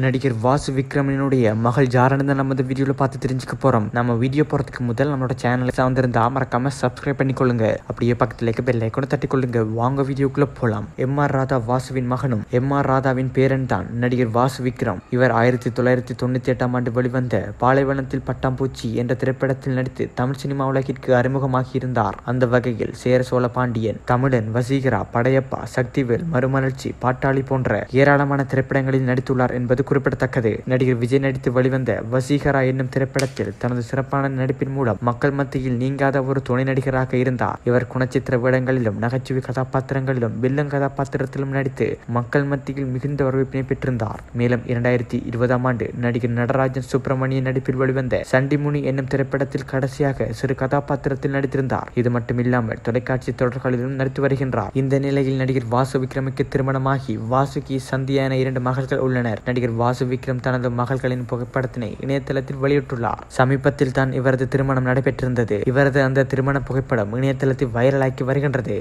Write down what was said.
நடிகர் வாசு விக்ரமனுடைய மகள் யாருன்னு நம்ம வீடியோவில் பார்த்து தெரிஞ்சுக்க போகிறோம் நம்ம வீடியோ போகிறதுக்கு முதல் நம்மளோட சேனலை வந்திருந்தா மறக்காம சப்ஸ்கிரைப் பண்ணிக்கொள்ளுங்க. அப்படியே பக்கத்தில் இருக்க பெல் ஐக்கனை தட்டிக்கொள்ளுங்க. வாங்க வீடியோக்குள்ளே போகலாம் எம் ஆர் ராதா வாசுவின் மகனும் எம் ஆர் ராதாவின் பேரன் தான் நடிகர் வாசு விக்ரம். இவர் ஆயிரத்தி தொள்ளாயிரத்தி தொண்ணூற்றி எட்டாம் ஆண்டு வெளிவந்த பாலைவனத்தில் பட்டாம்பூச்சி என்ற திரைப்படத்தில் நடித்து தமிழ் சினிமா உலகிற்கு அறிமுகமாகி இருந்தார். அந்த வகையில் சேர சோழ பாண்டியன் தமிழன் வசீகரா படையப்பா சக்திவேல் மறுமலர்ச்சி பாட்டாளி போன்ற ஏராளமான திரைப்படங்களில் நடித்துள்ளார் என்பது குறிப்பிடத்தக்கது. நடிகர் விஜய் நடித்து வெளிவந்த வசீகரா என்னும் திரைப்படத்தில் தனது சிறப்பான நடிப்பின் மூலம் மக்கள் மத்தியில் நீங்காத ஒரு துணை நடிகராக இருந்தார். இவர் குணச்சித்திர வேடங்களிலும் நகைச்சுவை கதாபாத்திரங்களிலும் வில்லன் கதாபாத்திரத்திலும் நடித்து மக்கள் மத்தியில் மிகுந்த வரவேற்பினை பெற்றிருந்தார். மேலும் இரண்டாயிரத்தி இருபதாம் ஆண்டு நடிகர் நடராஜன் சுப்பிரமணியன் நடிப்பில் வெளிவந்த சண்டிமுனி என்னும் திரைப்படத்தில் கடைசியாக சிறு கதாபாத்திரத்தில் நடித்திருந்தார். இது மட்டுமில்லாமல் தொலைக்காட்சி தொடர்களிலும் நடித்து வருகின்றார். இந்த நிலையில் நடிகர் வாசு விக்ரமுக்கு திருமணமாகி வாசுகி சந்தியா என இரண்டு மகள்கள் உள்ளனர். நடிகர் நடிகர் வாசு விக்ரம் தனது மகள்களின் புகைப்படத்தினை இணையதளத்தில் வெளியிட்டுள்ளார். சமீபத்தில் தான் இவரது திருமணம் நடைபெற்றிருந்தது. இவரது அந்த திருமண புகைப்படம் இணையதளத்தில் வைரலாக்கி வருகின்றது.